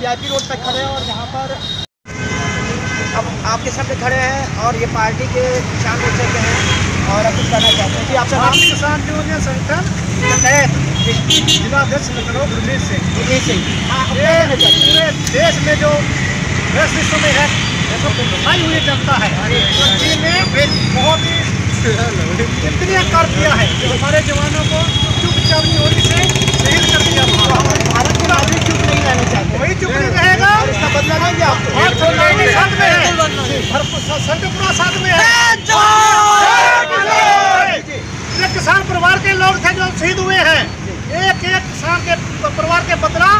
VIP road तक खड़े हैं और यहाँ पर अब आपके सामने खड़े हैं और ये पार्टी के किसान मोर्चे के हैं और अब कुछ कहना चाहते हैं। कि आपका नाम किसान यूनियन संगठन के तहत जिलाध्यक्ष लखनऊ गुरमीत सिंह। जी सिंह। हाँ, पूरे देश में जो देश विश्व में है छाई हुई जनता है। ने बहुत ही इतनी कर दिया है हमारे जवानों को चुपचाप चोरी से शहीद कर दिया वहाँ। भारत के नागरिक चुप नहीं रहना चाहते वही चुप नहीं रहेगा और इसका बदला लेंगे आप और सरकार भी साथ में है भरपूर संघ पूरा साथ में है। ये किसान! परिवार के लोग थे जो शहीद हुए हैं। एक एक किसान के परिवार के बदला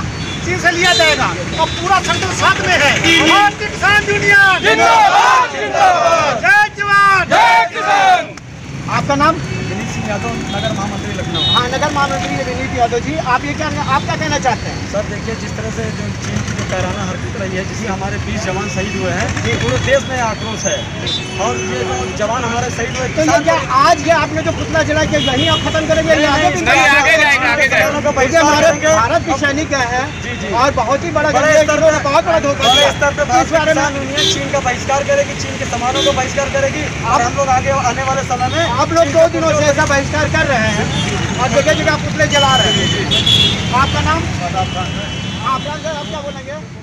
चीन से लिया जाएगा। और पूरा संगठन साथ में है। भारतीय किसान यूनियन। जय जवान। आपका नाम? दिलीप सिंह यादव नगर महामंत्री लखनऊ। हाँ नगर महामंत्री विनीत यादव जी आप ये क्या आप क्या कहना चाहते हैं? सर देखिए जिस तरह से जो चीन की जो पैराना हरकत रही है जिसमें हमारे बीस जवान शहीद हुए हैं ये पूरे देश में आक्रोश है। और ये जो जवान हमारे शहीद हुए तो क्या आज ये आपने जो पुतला जला के यही आप खत्म करेंगे? आगे जाएगा, हमारे भारत की सैनिक है जी, जी। और बहुत ही बड़ा बहुत बड़ा धोखा स्तर पर भारत किसान यूनियन चीन का बहिष्कार करेगी चीन के समानों का बहिष्कार करेगी। और हम लोग आगे आने वाले समय में आप लोग दो दिनों से ऐसा बहिष्कार कर रहे हैं और जगह जगह पुतले जला रहे हैं। आपका नाम? आप क्या बोलेंगे?